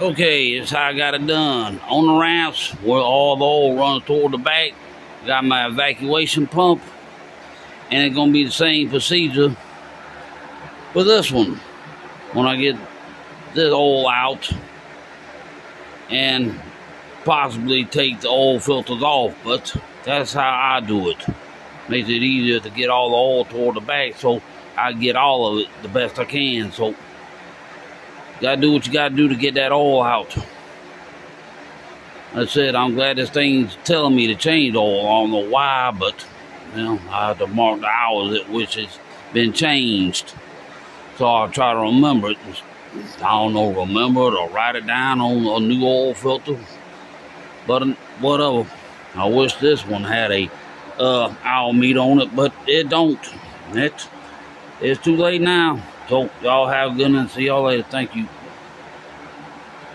Okay, that's how I got it done. On the ramps, where all the oil runs toward the back, got my evacuation pump, and it's gonna be the same procedure for this one. When I get this oil out and possibly take the oil filters off, but that's how I do it. Makes it easier to get all the oil toward the back so I get all of it the best I can. So gotta do what you gotta do to get that oil out. I said I'm glad this thing's telling me to change oil. I don't know why, but you know, I have to mark the hours at which it's been changed. So I'll try to remember it. I don't know, remember it or write it down on a new oil filter. But whatever. I wish this one had a uh, hour meter on it, but it don't. It, it's too late now. So y'all have a good one. See y'all later. Thank you.